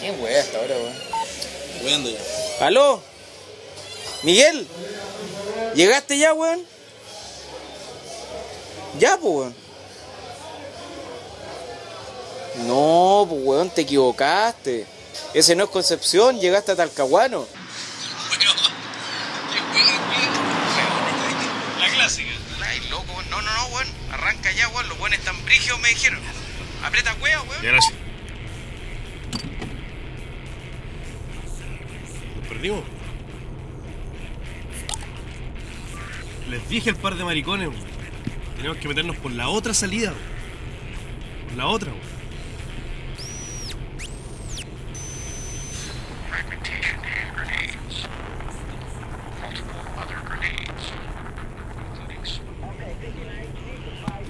Qué wea hasta ahora, weón. ya. ¿Aló? Miguel, ¿llegaste ya, weón? Ya, pues, weón. No, pues, weón, te equivocaste. Ese no es Concepción, llegaste a Talcahuano. La clásica. Ay, loco, no, no, no, weón. Arranca ya, weón. Los buenos están brigios, me dijeron. Aprieta hueá, weón. Ya gracias. Nos perdimos. Les dije al par de maricones, weón. Tenemos que meternos por la otra salida, weón. Por la otra, weón.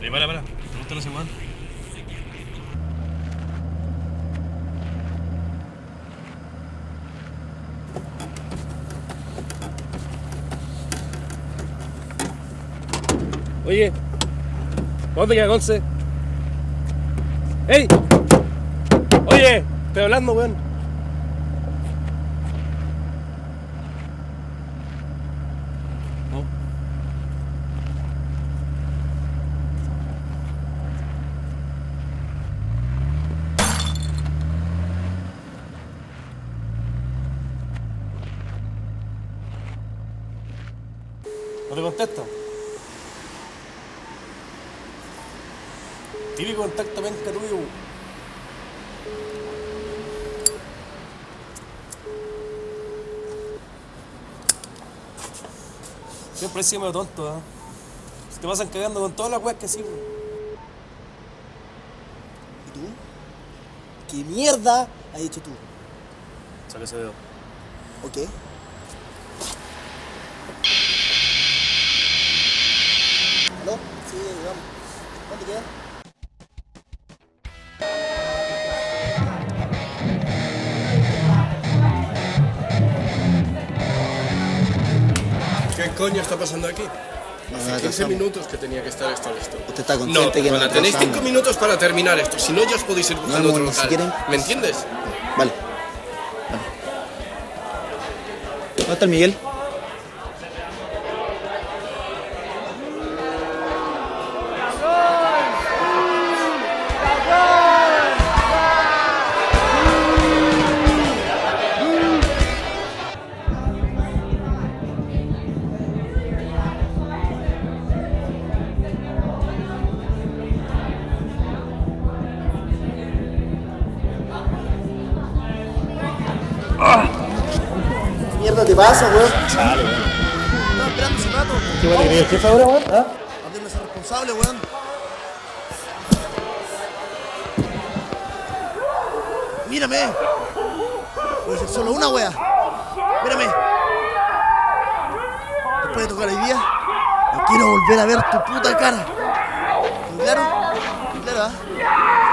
Eh, para, para. ¿Te gusta la semana? Oye, ¿dónde queda Conce? ¡Ey! Oye, estoy hablando, weón. No. No te contesta. Penca tuyo. Siempre he sido medio tonto, ¿eh? Se te pasan cagando con todas las weas que weón. ¿Y tú? ¿Qué mierda has hecho tú? Saca ese dedo. ¿Ok? ¿Aló? Sí, vamos. ¿Dónde queda? Coño está pasando aquí? Hace 15 minutos que tenía que estar esto listo. Usted está No, consciente que Juana, tenéis atrasamos. 5 minutos para terminar esto. Si no, ya os podéis ir buscando no, otro no, si local. quieren- ¿Me entiendes? Vale. Vale. ¿Dónde está el Miguel? Te pasa, weón? Estaba esperando hace rato. ¿Qué va a tener el jefe ahora, weón? ¿Ah? Hablemos ser responsable, weón. Mírame. Puede ser solo una wea. Mírame. Después de tocar hoy día, no quiero volver a ver tu puta cara. ¿Y claro? ¿Y claro, ah? Ah,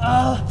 Uh.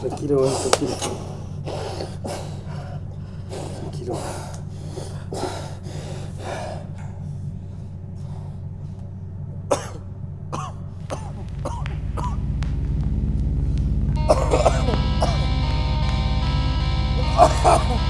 そ切ろうそ切ろうそ切ろう Ha ha ha!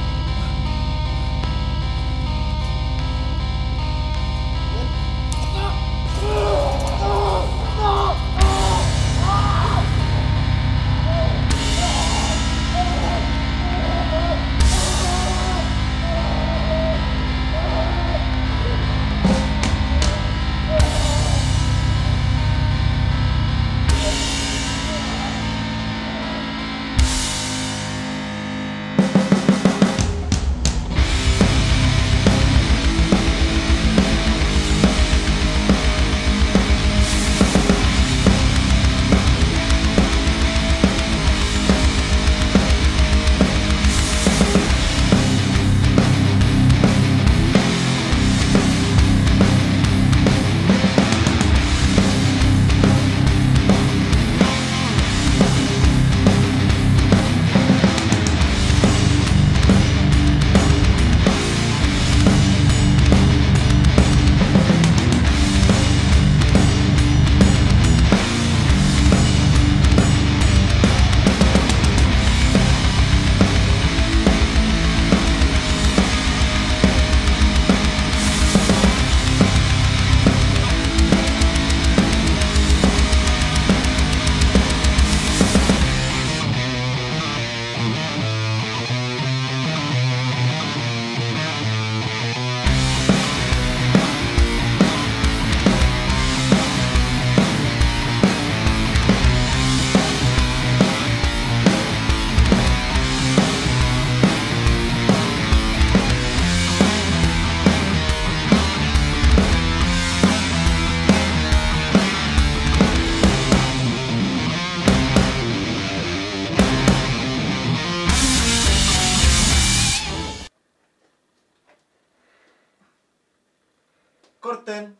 Corten.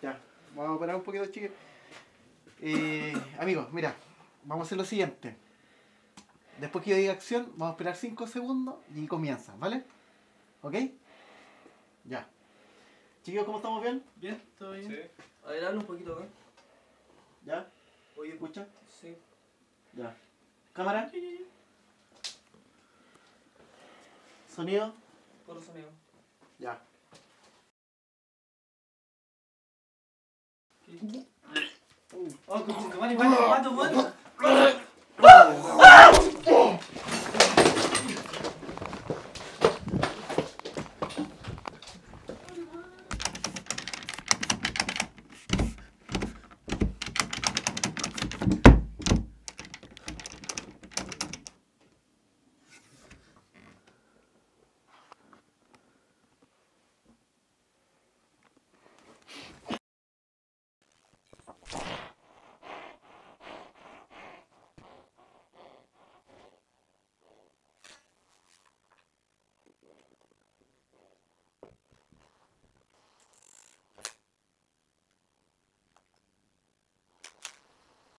Ya, vamos a parar un poquito, chicos. Eh, amigos, mira, vamos a hacer lo siguiente. Después que yo diga acción, vamos a esperar 5 segundos y comienza, ¿vale? ¿Ok? Ya. Chicos, ¿cómo estamos? ¿Bien? Bien, todo bien. A ver, habla un poquito acá. ¿Ya? ¿Oye, escucha? Sí. Ya. ¿Cámara? Sonido. Puro sonido. Ya. 어, 그 많이 많이 많이 많이